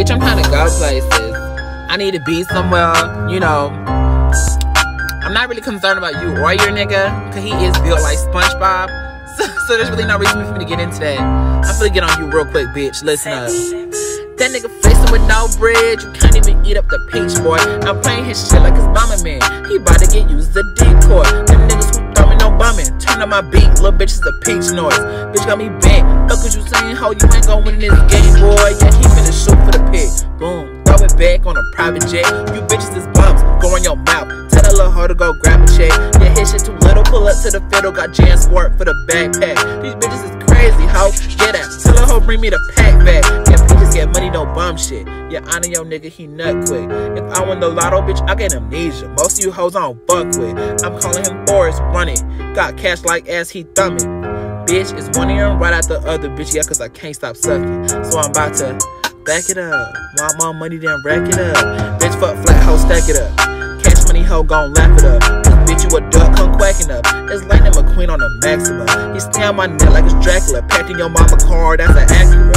bitch, I'm trying to go places. I need to be somewhere, you know. I'm not really concerned about you or your nigga, cause he is built like SpongeBob. So, so there's really no reason for me to get into that. I'm gonna get on you real quick, bitch. Listen up. That nigga facing with no bridge. You can't even eat up the peach, boy. I'm playing his shit like his mama man. He about to get used as a decoy. Them niggas who throw me no bumming. Turn on my beat, little bitch is a peach noise. Bitch got me bent. Fuck what you saying, ho, you ain't gon' win this game, boy. Yeah, he finna shoot for the. Boom. Throw it back on a private jet. You bitches is bumps. Go in your mouth. Tell that little hoe to go grab a check. Yeah, his shit too little. Pull up to the fiddle. Got Jan Squirt for the backpack. These bitches is crazy, ho. Get out. Tell her hoe bring me the pack back. Yeah, bitches get money, no bum shit. Yeah, I know your nigga, he nut quick. If I win the lotto, bitch, I get amnesia. Most of you hoes I don't fuck with. I'm calling him Forrest running. Got cash like ass, he thumbing. Bitch, it's one ear right out the other, bitch, yeah, cause I can't stop sucking. So I'm about to back it up. Want more money, then rack it up. Bitch, fuck flat, hoe, stack it up. Cash money, hoe, gon' laugh it up. Cause bitch, you a duck, come quacking up. It's Lightning McQueen on the maximum. He stay on my neck like it's Dracula. Packed in your mama car, that's an Acura.